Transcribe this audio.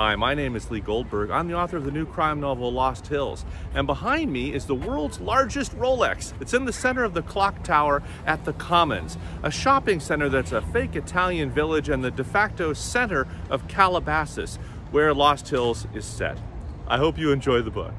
Hi, my name is Lee Goldberg. I'm the author of the new crime novel Lost Hills. And behind me is the world's largest Rolex. It's in the center of the clock tower at the Commons, a shopping center that's a fake Italian village and the de facto center of Calabasas, where Lost Hills is set. I hope you enjoy the book.